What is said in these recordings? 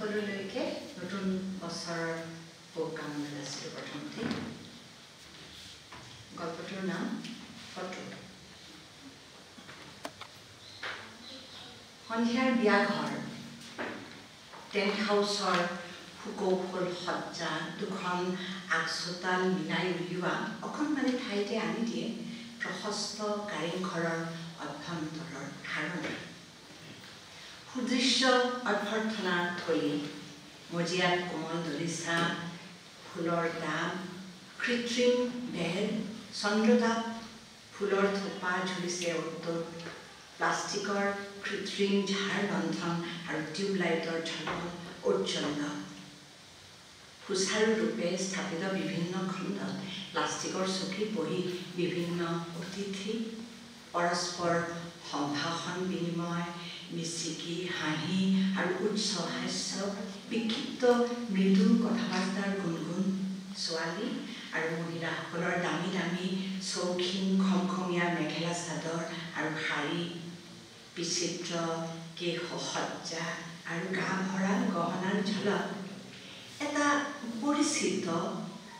সকলোলৈকে নতুন বছৰৰ শুভকামনা যাচিলোঁ প্ৰথমতে। গল্পটোৰ নাম ফটো। সন্ধিয়াৰ বিয়াঘৰ টেণ্ট হাউচৰ সুকৌশল সজ্জা দুখন আগচোতাল মিলাই উলিওৱা অকণমানি ঠাইতে আনি দিয়ে প্ৰশস্ত কাৰেংঘৰৰ অভ্যন্তৰৰ ধাৰণা। সুদৃশ্য অভ্যৰ্থনাৰ থলী মজিয়াত কোমল দলিচা ফুলৰ টাব কৃত্ৰিম বেৰ চন্দ্ৰতাপ ফুলৰ থোপা ঝুলিছে অটোত প্লাষ্টিকৰ কৃত্ৰিম ঝাৰ ৰন্ধন আৰু টিউবলাইটৰ ঝলক ঔজ্জ্বল্য সুচাৰুৰূপে স্থাপিত বিভিন্ন খণ্ডত প্লাষ্টিকৰ চকীত বহি বিভিন্ন অতিথি পৰস্পৰ সম্ভাষণ বিনিময় মিচিকি হাঁহি আৰু উচ্চ হাস্য বিক্ষিপ্ত মৃদু কথা বাৰ্তাৰ গুণগুণ ছোৱালী আৰু মহিলাসকলৰ দামী দামী চৌখিন খমখমীয়া মেখেলা চাদৰ আৰু শাৰী বিচিত্ৰ কেশসজ্জা আৰু গা ভৰা গহনাৰ ঝলক এটা পৰিচিত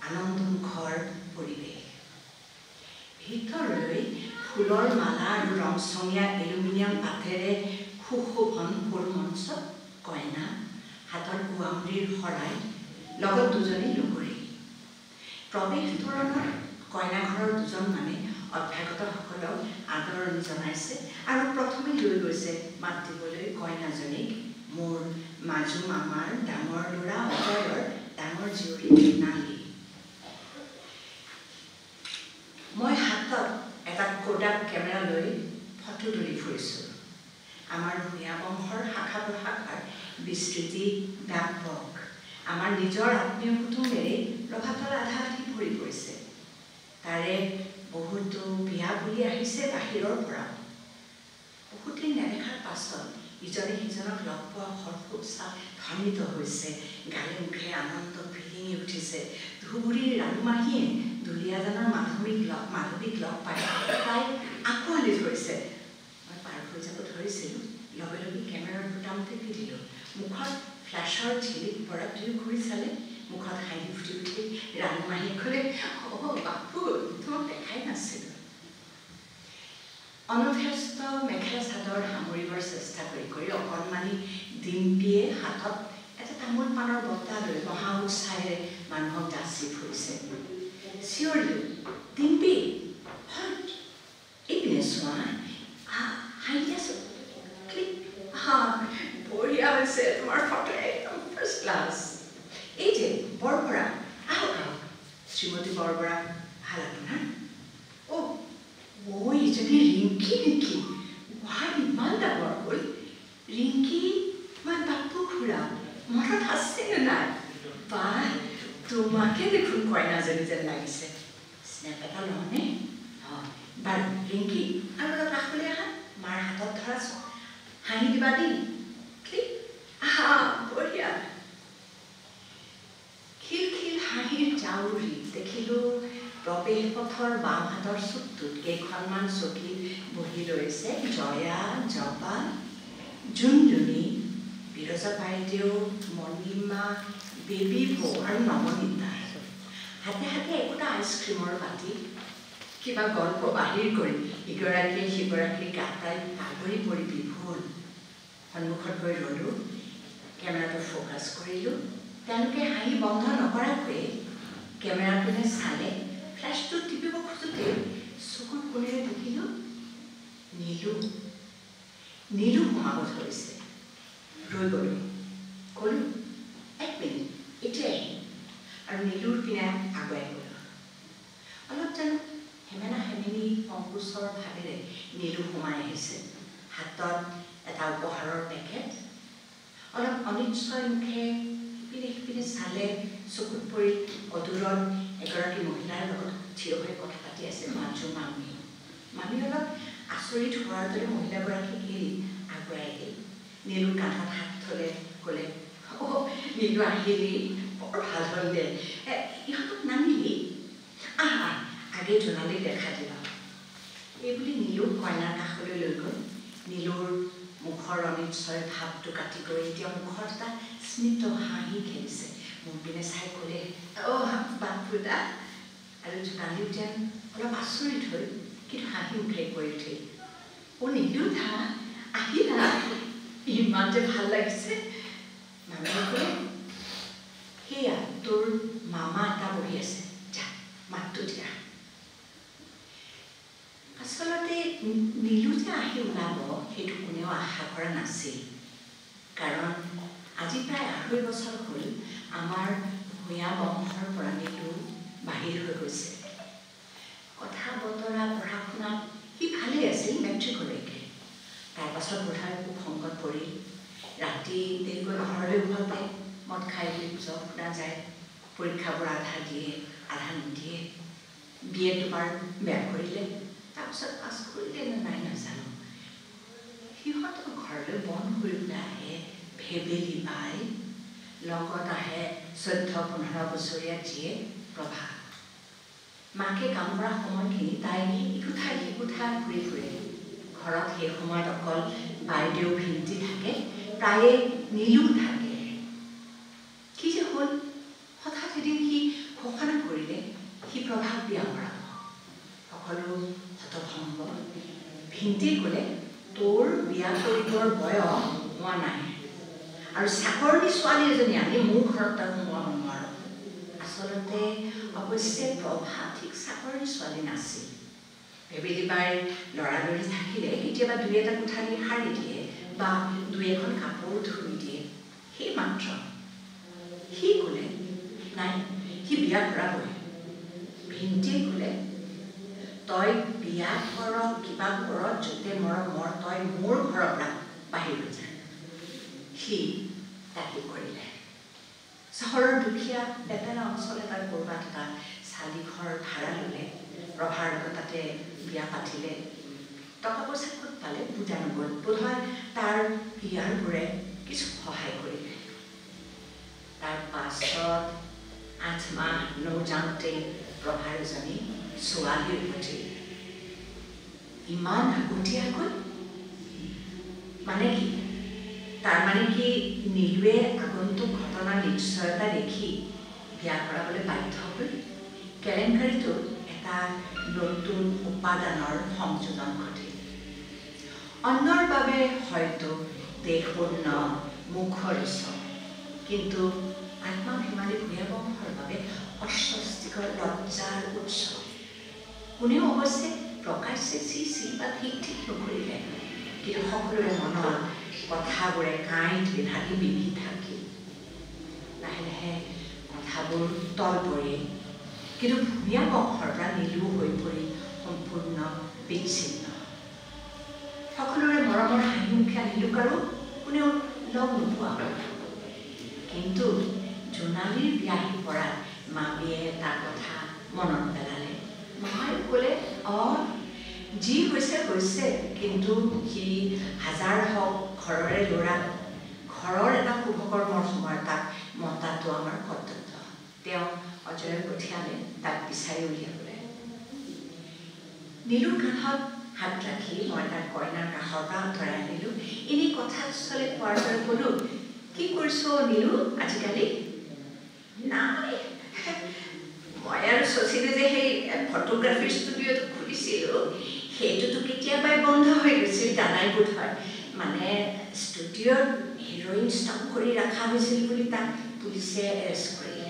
আনন্দমুখৰ পৰিৱেশ। ভিতৰলৈ ফুলৰ মালা আৰু ৰংচঙীয়া এলুমিনিয়াম পাতেৰে সুশোভন সৰু মঞ্চত কইনা হাতৰ কুৱামুৰিৰ শৰাই লগত দুজনী লুকুৰী প্ৰৱেশ তোৰণত কইনাঘৰৰ দুজন মানে অভ্যাগতসকলক আদৰণি জনাইছে আৰু প্ৰথমে লৈ গৈছে মাত দিবলৈ কইনাজনীক মোৰ মাজু মামাৰ ডাঙৰ ল'ৰা অজয়ৰ ডাঙৰ জীয়ৰী মৃণালী মই হাতত এটা কোডাক কেমেৰা লৈ ফটো তুলি ফুৰিছোঁ। আমাৰ ভূঞা বংশৰ শাখা প্ৰশাখাৰ বিস্তৃতি ব্যাপক। আমাৰ নিজৰ আত্মীয় কুটুমেৰে প্ৰভাতল আধা আধি ভৰি পৰিছে। তাৰে বহুতো বিয়া বুলি আহিছে বাহিৰৰ পৰা। বহুদিন নেদেখাৰ পাছত ইজনে সিজনক লগ পোৱা সৰ্বোৎসাহ ধ্বনিত হৈছে। গালে মুখে আনন্দ বিৰিঙি উঠিছে। ধুবুৰীৰ ৰাণুমাহীয়ে দুলীয়াজানৰ মাধৱীক লগ মাধৱীক লগ পাই তাই আঁকোৱালি ধৰিছে। হৈ যাব ধৰিছিলোঁ। লগে লগে কেমেৰাৰ বুটাম টেপি দিলোঁ মুখত ফ্লেছৰ ঝিলিক পৰা দুয়ো ঘূৰি চালে। মুখত হাঁহি ফুটি উঠি ৰাণুমাহীয়ে ক'লে অ' বাপু তোমাক দেখাই নাছিলোঁ। অনভ্যস্ত মেখেলা চাদৰ সামৰিবৰ চেষ্টা কৰি কৰি অকণমানি ডিম্পীয়ে হাতত এটা তামোল পাণৰ বটা লৈ মহা উৎসাহেৰে মানুহক যাচি ফুৰিছে। চিঞৰিলোঁ ডিম্পী হয় এইপিনে চোৱা হাঁহি আছোঁ ক্লিক হা বঢ়িয়া হৈছে তোমাৰ ফটো একদম ফাৰ্ষ্ট ক্লাছ এই যে বৰবৰা আহক আহক শ্ৰীমতী বৰবৰা ভাল আপোনাৰ অ' ঐ ইজনী ৰিংকি নেকি গুৱাহাটী ইমান ডাঙৰ হ'ল ৰিংকি মই বাপু খুৰা মনত আছেনে নাই? বা তোমাকে দেখোন কইনাজনী যেন লাগিছে। স্নেপ এটা লওঁনে অঁ বাৰু ৰিংকি আৰু অলপ কাষলৈ আহা। মাৰ হাতত ধৰাচোন হাঁহি দিবা দেই। ক্লিক আহা বঢ়িয়া। খিল খিল হাঁহিৰ জাউৰি দেখিলোঁ প্ৰৱেশ পথৰ বাওঁ হাতৰ চুকটোত কেইখনমান চকীত বহি ৰৈছে জয়া জপা জোনজনী বিৰজা বাইদেউ মণিমা বেবী বৌ আৰু নমনিতা হাতে হাতে একোটা আইচক্ৰীমৰ বাতি কিবা গল্প বাহিৰ কৰি ইগৰাকীয়ে সিগৰাকীৰ গাতাই বাগৰি পৰি বিভুল সন্মুখত গৈ ৰ'লোঁ কেমেৰাটো ফ'কাছ কৰিলোঁ তেওঁলোকে হাঁহি বন্ধ নকৰাকৈয়ে কেমেৰা পিনে চালে ফ্লেছটো টিপিব খোজোতে চকুত কোণেৰে দেখিলোঁ নীলু নীলু সোমাব ধৰিছে ৰৈ গ'লোঁ ক'লোঁ এক মিনিট এতিয়া আহিম আৰু নীলুৰ পিনে আগুৱাই গ'লোঁ অলপ জানো হেমেনা হেমেনি সংকোচৰ ভাৱেৰে নীলু সোমাই আহিছে। হাতত এটা উপহাৰৰ পেকেট। অলপ অনিশ্চয় মুখে সিপিনে সিপিনে চালে চকুত পৰি অদূৰত এগৰাকী মহিলাৰ লগত থিয় হৈ কথা পাতি আছে মাজু মামী। মামী অলপ আচৰিত হোৱাৰ দৰে মহিলাগৰাকীক এৰি আগুৱাই আহিল নীলুৰ কান্ধত হাত থলে ক'লে অ' নীলু আহিলি বৰ ভাল হ'ল দে। ইহঁতক নানিলি আহ আহ আগে জোনালীক দেখা দিবা। এই বুলি নীলুক কইনাৰ কাষলৈ লৈ গ'ল। নীলুৰ মুখৰ অনিশ্চয় ভাৱটো কাটি গৈ এতিয়া মুখত এটা স্মিত হাঁহি খেলিছে। মোৰ পিনে চাই ক'লে অ' বাপুদা আৰু জোনালীও যেন অলপ আচৰিত হৈ কিন্তু হাঁহি উঠে কৈ উঠে অ' নিদিও ধা আহিলা। ইমান যে ভাল লাগিছে মানুহে ক'লে সেয়া তোৰ মামা এটা বহি আছে যা মাতটো দিয়া আচলতে নীলু যে আহি ওলাব আশা কৰা নাছিল। কাৰণ আজি প্ৰায় আঢ়ৈ বছৰ হ'ল আমাৰ ভূঞা বংশৰ পৰা নীলু বাহিৰ হৈ গৈছে। কথা বতৰা পঢ়া শুনাত সি ভালেই আছিল মেট্ৰিকলৈকে। তাৰপাছত বোধহয় খুব সংকট পৰি ৰাতি দেৰিকৈ ঘৰলৈ উভতে মদ খাই বুলি জব শুনা যায় পৰীক্ষাবোৰ আধা দিয়ে আধা নিদিয়ে। বি এ দুবাৰ বেয়া কৰিলে তাৰপিছত পাছ কৰিলে নে নাই নাজানো। সিহঁতৰ ঘৰলৈ বন কৰিবলৈ আহে ভেবেলি বাই লগত আহে চৈধ্য পোন্ধৰ বছৰীয়া জীয়ে প্ৰভা মাকে কাম কৰা সময়খিনি তাই ইকোঠাই সিকোঠাই ঘূৰি ফুৰে। ঘৰত সেই সময়ত অকল বাইদেউ ভিন্তি থাকে প্ৰায়ে নীলো থাকে। কি যে হ'ল? হঠাৎ এদিন সি ঘোষণা কৰিলে সি প্ৰভাৱ বিয়া কৰাব। সকলো হতভম্ব। ভিন্তিয়ে ক'লে তোৰ বিয়া কৰিবৰ বয়স হোৱা নাই। আৰু চাকৰি ছোৱালী এজনী আনি মোৰ ঘৰত তই সোমোৱাব নোৱাৰ। আচলতে অৱশ্যে প্ৰভা ঠিক চাকৰি ছোৱালী নাছিল। ভেবেলি বাই লৰালৰি থাকিলে কেতিয়াবা দুই এটা কোঠালি সাৰি দিয়ে বা দুই এখন কাপোৰ ধুই দিয়ে। সেই মাত্ৰ। সি ক'লে নাই সি বিয়া কৰাবই। ভিন্তিয়ে ক'লে তই বিয়া কৰ কিবা কৰ য'তে মৰ মৰ তই মোৰ ঘৰৰ পৰা বাহিৰ হৈ যা। সি তাকে কৰিলে। চহৰৰ দুখীয়া লেতেৰা অঞ্চল এটাৰ ক'ৰবাত এটা চালি ঘৰ ভাড়া ল'লে ৰভাৰ লগত তাতে বিয়া পাতিলে। টকা পইচা ক'ত পালে বুজা নগ'ল বোধহয় তাৰ বিয়াৰবোৰে কিছু সহায় কৰিলে। তাৰ পাছত আঠ মাহ নৌযাওঁতে প্ৰভাৰ এজনী ছোৱালীৰ প্ৰতি ইমান আগতীয়াকৈ মানে কি তাৰমানে কি নীলুৱে আগন্তুক ঘটনাৰ নিশ্চয়তা দেখি বিয়া কৰাবলৈ বাধ্য হ'ল কেলেংকাৰীটোত এটা নতুন উপাদানৰ সংযোজন ঘটিল অন্যৰ বাবে হয়তো দেশপূৰ্ণ মুখৰ উৎসৱ কিন্তু আত্মাভিমানী ভূঞা বংশৰ বাবে অস্বস্তিকৰ লজ্জাৰ উৎসৱ কোনেও অৱশ্যে প্ৰকাশ্যে চি চি বা ঠিক ঠিক নকৰিলে। কিন্তু সকলোৰে মনৰ কথাবোৰে কাঁই ধুই ঢাকি বিবি থাকি। লাহে লাহে কথাবোৰ তল পৰি। কিন্তু ভূঞা বংশৰ পৰা নীলো হৈ পৰি সম্পূৰ্ণ বিচ্ছিন্ন। সকলোৰে মৰমৰ হাঁহিমুখীয়া নীলোক আৰু কোনেও লগ নোপোৱা কিন্তু জোনালীৰ বিয়াহী পৰা মামীয়ে তাৰ কথা মনত পেলালে মায়ে ক'লে অঁ যি হৈছে হৈছে। কিন্তু সি হাজাৰ হওক ঘৰৰে ল'ৰা। ঘৰৰ এটা শুভকৰ্মৰ সময়ত তাক মতাটো আমাৰ কৰ্তব্য। তেওঁ অজয় পঠিয়ালে তাক বিচাৰি উলিয়াবলৈ নীলুৰ কাষত হাত ৰাখি মই তাক কইনাৰ কাষৰ পৰা আঁতৰাই আনিলোঁ। এনেই কথা চলে কোৱাৰ দৰে ক'লোঁ কি কৰিছ নীলু? আজিকালি নাই মই আৰু শচীনে যে সেই ফটোগ্ৰাফী ষ্টুডিঅ'টো খুলিছিলোঁ সেইটোতো কেতিয়াবাই বন্ধ হৈ বোধ হয় মানে ষ্টুডিঅ'ত হিৰইন ষ্টক কৰি ৰখা হৈছিল বুলি তাক পুলিচে এৰেষ্ট কৰিলে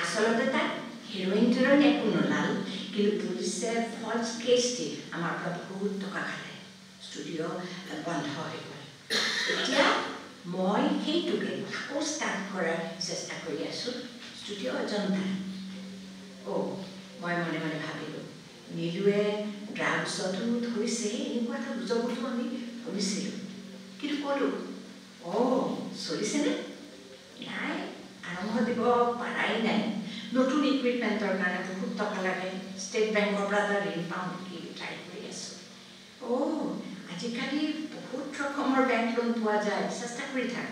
আচলতে তাক হিৰইন টিৰইন একো নোলাল কিন্তু পুলিচে ফল্ছ কেছ দি আমাৰ পৰা বহুত টকা খালে ষ্টুডিঅ' বন্ধ হৈ গ'ল এতিয়া মই সেইটোকে আকৌ ষ্টাৰ্ট কৰাৰ চেষ্টা কৰি আছোঁ ষ্টুডিঅ' অজন্তা অ' মই মনে মনে ভাবিলোঁ নীলুৱে ড্ৰাগছতো ধৰিছে এনেকুৱা এটা গুজবতো আমি শুনিছিলোঁ কিন্তু ক'লোঁ অঁ চলিছেনে নাই আৰম্ভ দিব পাৰাই নাই নতুন ইকুইপমেণ্টৰ কাৰণে বহুত টকা লাগে ষ্টেট বেংকৰ পৰা এটা ঋণ পাওঁ ট্ৰাই কৰি আছোঁ অ' আজিকালি বহুত ৰকমৰ বেংক লোন পোৱা যায় চেষ্টা কৰি থাক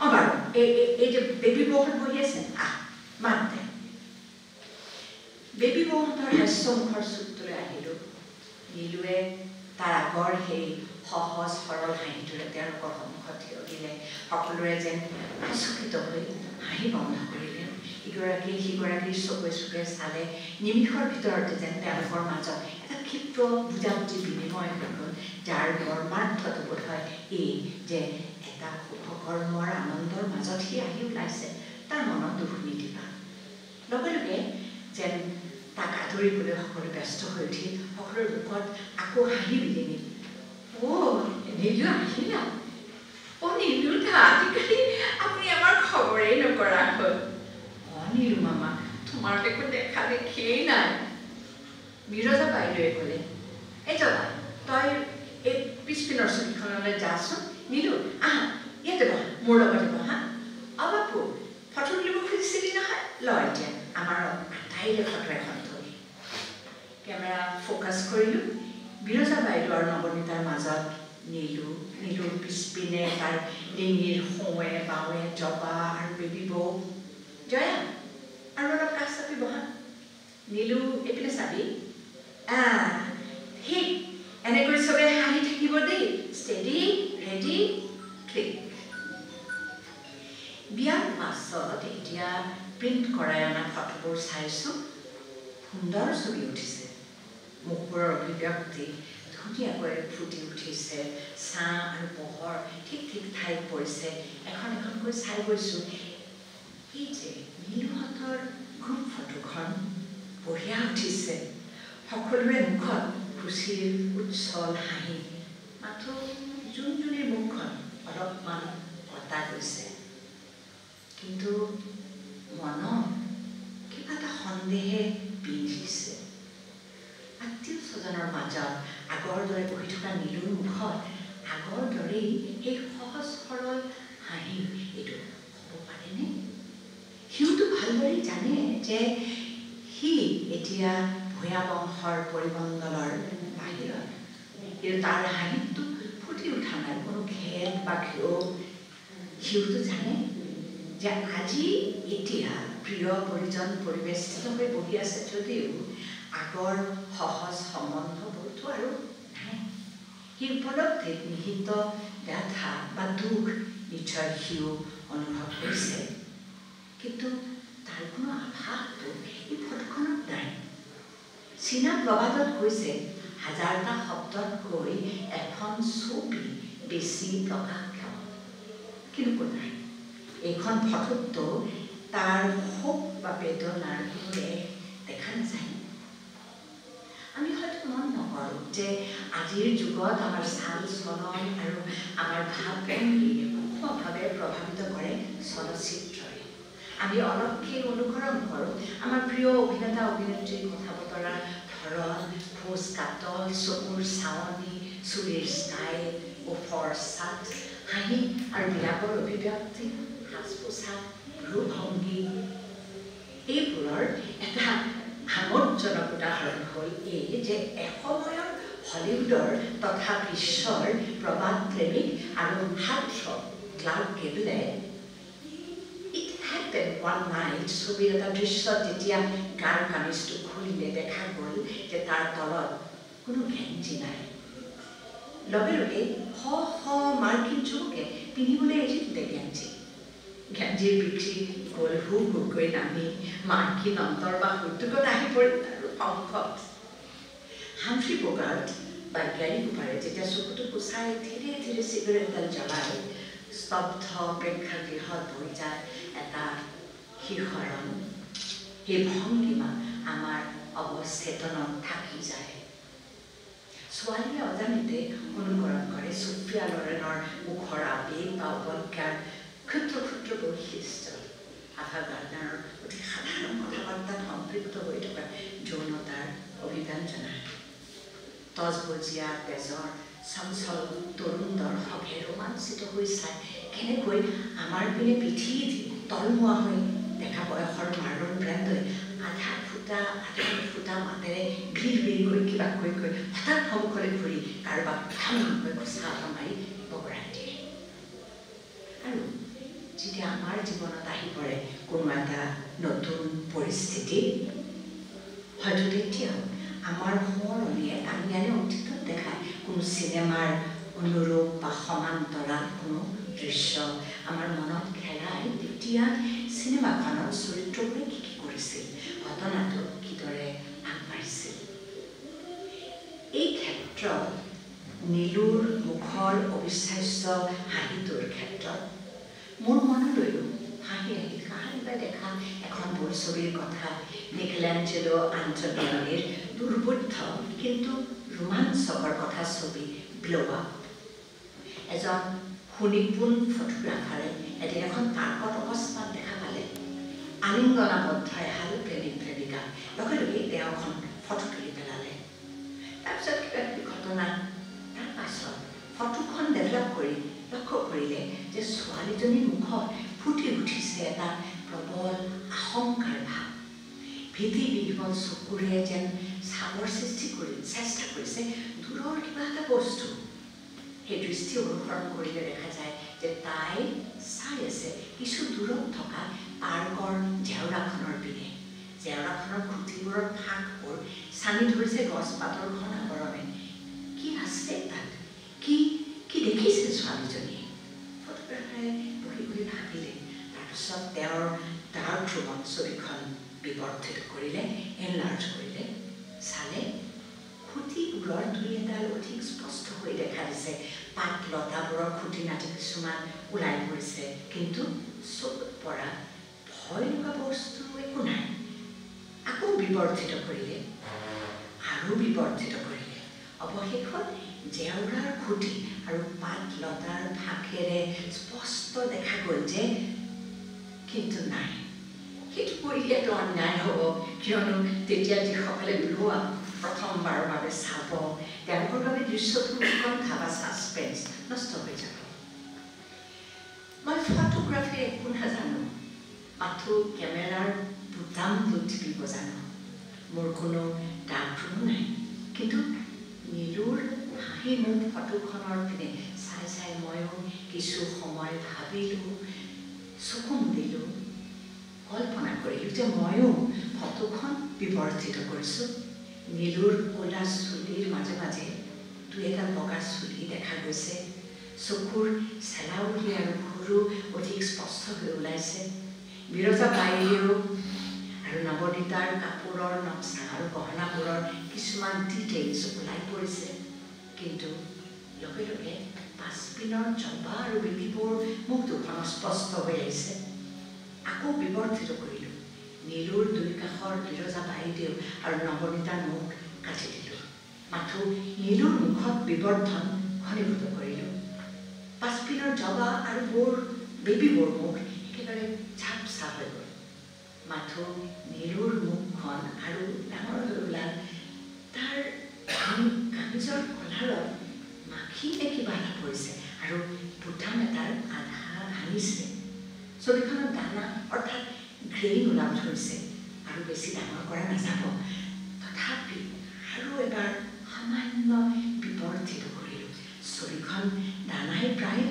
অঁ বাৰু এই এই যে বেবী বৌহঁত বহি আছে আহ মাত দে বেবী বৌহঁতৰ হাস্যমুখৰ চুকটোলৈ আহিলোঁ নীলুৱে তাৰ আগৰ সেই সহজ সৰল হাঁহিটোৰে তেওঁলোকৰ সন্মুখত থিয় দিলে সকলোৰে যেন সচকিত হৈ হাঁহি বন্ধ কৰিলে ইগৰাকীয়ে সিগৰাকীৰ চকুৱে চকুৱে চালে নিমিষৰ ভিতৰতে যেন তেওঁলোকৰ মাজত এটা ক্ষিপ্ৰ বুজাবুজি বিনিময় হৈ গ'ল যাৰ মৰ্মাৰ্থটো বোধ হয় এই যে এটা শুভকৰ্মৰ আনন্দৰ মাজত সি আহি ওলাইছে তাৰ মনত দুখ নিদিবা লগে লগে যেন তাক আদৰিবলৈ সকলো ব্যস্ত হৈ উঠি সকলোৰে মুখত আকৌ হাঁহি বিলিনি। অ' নীলু আহিলা। অ' নীলু দা আজিকালি আপুনি আমাৰ খবৰেই নকৰা হ'ল। অ' নীলু মামা তোমাৰ দেখোন দেখা দেখিয়েই নাই। বিৰজা বাইদেৱে ক'লে এই যাবা তই এই পিছপিনৰ চকীখনলৈ যাচোন। নীলু আহা ইয়াতে বহা মোৰ লগতে বহা। অ বাপু ফটো তুলিব খুজিছিলি নহয়? ল এতিয়া আমাৰ আটাইৰে ফটো এখন। কেমেৰা ফ'কাছ কৰিলোঁ বিৰজা বাইদেউ আৰু নৱনীতাৰ মাজত নীলু। নীলুৰ পিছপিনে তাৰ ডিঙিৰ সোঁৱে বাৱে জবা আৰু বেবী বৌ। জয়া আৰু অলপ কাষ চাপি বহা। নীলু এইপিনে চাবি। ঠিক এনেকৈ চবে হাঁহি থাকিব দেই। ষ্টেডি ৰেডি ক্লিক বিয়াৰ পাছত এতিয়া প্ৰিণ্ট কৰাই অনা ফটোবোৰ চাইছোঁ। সুন্দৰ ছবি উঠিছে। মুখবোৰৰ অভিব্যক্তি ধুনীয়াকৈ ফুটি উঠিছে। ছাঁ আৰু পোহৰ ঠিক ঠিক ঠাইত পৰিছে। এখন এখনকৈ চাই গৈছোঁ। এই যে নীলুহঁতৰ গ্ৰুপ ফটোখন বঢ়িয়া উঠিছে। সকলোৰে মুখত খুচিৰ উজ্জ্বল হাঁহি। মাথো যোনজনীৰ মুখখন অলপমান কটা গৈছে। কিন্তু মনত কিবা এটা সন্দেহে বিন্ধিছে আত্মীয় স্বজনৰ মাজত আগৰ দৰে বহি থকা নীলুৰ মুখত আগৰ দৰেই সেই সহজ সৰল হাঁহি এইটো হ'ব পাৰেনে সিওতো ভালদৰে জানে যে সি এতিয়া ভূঞা বংশৰ পৰিমণ্ডলৰ বাহিৰত। কিন্তু তাৰ হাঁহিটো ফুটি উঠা নাই কোনো খেদ বা ক্ষোভ। সিওতো জানে যে আজি এতিয়া প্ৰিয় পৰিজন পৰিৱেষ্টিত হৈ বহি আছে যদিও আগৰ সহজ সম্বন্ধবোৰতো আৰু নাই। সেই উপলব্ধিত নিহিত ব্যাধা বা দুখ নিশ্চয় সিও অনুভৱ কৰিছে। কিন্তু কোনো আভাসটো এই ফটোখনত নাই। চীনা প্ৰবাদত কৈছে হাজাৰটা শব্দতকৈ এখন ছবি বেছি প্ৰকাশক্ষম কিন্তু নাই। এইখন ফটোততো তাৰ শোক বা বেদনাৰ দেখা নাযায়। আমি হয়তো মন নকৰোঁ যে আজিৰ যুগত আমাৰ চাল চলন আৰু আমাৰ ভাৱভংগী সূক্ষ্মভাৱে প্ৰভাৱিত কৰে চলচ্চিত্ৰই আমি অলপকে অনুকৰণ কৰোঁ। আমাৰ প্ৰিয় অভিনেতা অভিনেত্ৰীৰ কথা বতৰা ধৰণ খোজ কাটল চকুৰ চাৱনি চুলিৰ ষ্টাইল ওফৰ চাট হাঁহি আৰু বিলাপৰ অভিব্যক্তি সাজ পোছাক ভ্ৰূভংগী এইবোৰৰ এটা আমোদজনক উদাহৰণ হ'ল এই যে এসময়ৰ হলিউডৰ তথা বিশ্বৰ প্ৰবাদ প্ৰেমিক আৰু হাৰ্ট ক্লাউড কেবলে উদ্যোগত আহি পৰিল বগাৰ্ট বা বৈ যায় এটা শিহৰণ সেই ভংগীমা আমাৰ অৱচেতনত থাকি যায়। ছোৱালীয়ে অজানিতে অনুকৰণ কৰে চুফিয়া লৰেনৰ মুখৰ আবেগ বা অৱজ্ঞাৰ ক্ষুদ্ৰ ক্ষুদ্ৰ বৈশিষ্ট্য। আভা গাৰ্ডাৰৰ অতি সাধাৰণ কথা বাৰ্তাত সম্পৃক্ত হৈ থকা যৌনতাৰ অভিব্যঞ্জনা তজবজীয়া তেজৰ চঞ্চল তৰুণ দৰ্শকে ৰোমাঞ্চিত হৈ চাই কেনেকৈ আমাৰ পিনে পিঠি তলমুৱা হৈ দেখা বয়সৰ মাৰি বগৰাই দিয়ে আৰু যেতিয়া আমাৰ জীৱনত আহি পৰে কোনো এটা নতুন পৰিস্থিতি হয়তো তেতিয়াও আমাৰ সোঁৱৰণীয়ে আমি আনে অতীতত দেখায় কোনো চিনেমাৰ অনুৰূপ বা সমান্তৰাল কোনো দৃশ্য আমাৰ মনত খেলাই তেতিয়া চিনেমাখনৰ চৰিত্ৰবোৰে কি কি কৰিছিল ঘটনাটো কিদৰে আগবাঢ়িছিল এই ক্ষেত্ৰত নীলুৰ মুখৰ অবিশ্বাস্য হাঁহিটোৰ ক্ষেত্ৰত মোৰ মনলৈও হাঁহি আহি কাহানিবা দেখা এখন বোলছবিৰ কথা নিকলেঞ্জেলো আন্তনিয়নিৰ দুৰ্বোধ্য কিন্তু ৰোমাঞ্চকৰ কথা ছবি ব্লৱা এজন সুনিপুণ ফটোগ্ৰাফাৰে এদিন এখন পাৰ্কত অকস্মাত আলিংগনাবদ্ধ এহাল প্ৰেমিক প্ৰেমিকা। লগে লগে তেওঁ এখন ফটো তুলি পেলালে। তাৰপিছত কিবা কিবি ঘটনা। তাৰ পাছত ফটোখন ডেভেলপ কৰি লক্ষ্য কৰিলে যে ছোৱালীজনীৰ মুখত ফুটি উঠিছে এটা প্ৰবল আশংকাৰ ভাৱ। ভীতি বিহীন চকুৰে যেন চাবৰ সৃষ্টি কৰি চেষ্টা কৰিছে দূৰৰ কিবা এটা বস্তু। সেই দৃষ্টি অনুসৰণ কৰিলে দেখা যায় যে তাই চাই আছে। কিছু দূৰত থকা পাৰ্কৰ জেওৰাখনৰ পিনে। জেওৰাখনৰ খুঁটিবোৰৰ ফাঁকবোৰ চানি ধৰিছে গছ পাতৰ ঘন আৱৰণে। কি আছে তাত? কি কি দেখিছে ছোৱালীজনীয়ে? ফটোগ্ৰাফাৰে বহি বহি ভাবিলে। তাৰপিছত তেওঁৰ তাৰ ধ্ৰুৱত ছবিখন বিবৰ্ধিত কৰিলে এনলাৰ্জ কৰিলে। চালে খুঁটিবোৰৰ দুই এডাল অধিক স্পষ্ট হৈ দেখা দিছে পাত লতাবোৰৰ খুঁটি নাটি কিছুমান ওলাই পৰিছে কিন্তু চকুত পৰা ভয় লগা বস্তু একো নাই আকৌ বিবৰ্ধিত কৰিলে আৰু বিবৰ্ধিত কৰিলে অৱশেষত জেওৰাৰ খুঁটি আৰু পাত লতাৰ ফাঁকেৰে স্পষ্ট দেখা গ'ল যে কিন্তু নাই সেইটো কৰিলেতো অন্যায় হ'ব কিয়নো তেতিয়া যিসকলে বিলোৱা প্ৰথমবাৰৰ বাবে চাব তেওঁলোকৰ বাবে দৃশ্যটো উৎকণ্ঠা বা ছাছপেঞ্চ নষ্ট হৈ যাব। মই ফটোগ্ৰাফী একো নাজানো মাথো কেমেৰাৰ বুটামটো টিপিব জানো মোৰ কোনো ডাকটোও নাই। কিন্তু নীলুৰ হাঁহি মোৰ ফটোখনৰ পিনে চাই চাই ময়ো কিছু সময় ভাবিলোঁ চকু মুদিলোঁ কল্পনা কৰিলোঁ যে ময়ো ফটোখন বিবৰ্ধিত কৰিছোঁ। নীলুৰ ক'লা চুলিৰ মাজে মাজে দুই এটা বগা চুলি দেখা গৈছে। চকুৰ চেলাউলি আৰু সৰু অধিক স্পষ্ট হৈ ওলাইছে। বিৰজা বাইদেউ আৰু নৱনীতাৰ কাপোৰৰ নক্সা আৰু গহনাবোৰৰ কিছুমান ডিটেইলছ ওলাই পৰিছে। কিন্তু লগে লগে পাঁচপিনৰ জবা আৰু বেবীবোৰ মোক দুখন স্পষ্ট হৈ আহিছে। আকৌ বিবৰ্ধিত কৰিলোঁ। নীলুৰ দুই কাষৰ বিৰজা বাইদেউ আৰু নৱনীতাৰ মুখ কাটি দিলোঁ মাথো নীলুৰ মুখত বিবৰ্ধন ঘনীভূত কৰিলোঁ পাঁচপিনৰ জবা আৰু বোৰ বেবীবোৰ মুখ একেবাৰে ঝাপ হৈ গ'ল মাথো নীলুৰ মুখখন আৰু ডাঙৰ হৈ ওলাল তাৰ কামিজৰ কলাৰত মাখি কিবা এটা পৰিছে আৰু বুটাম এটাৰ আধা ভাঙিছে ছবিখনত দানা অৰ্থাৎ গ্ৰেইন ওলাব ধৰিছে আৰু বেছি ডাঙৰ কৰা নাযাব তথাপি আৰু এবাৰ সামান্য বিবৰ্ধিত কৰিলোঁ ছবিখন দানাই প্ৰায়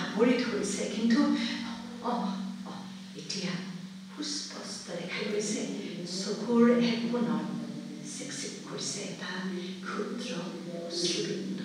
আৱৰি ধৰিছে কিন্তু অঁ অঁ এতিয়া সুস্পষ্ট দেখা গৈছে চকুৰ একোণত চিক চিক কৰিছে এটা ক্ষুদ্ৰ শ্ৰীবিন্দু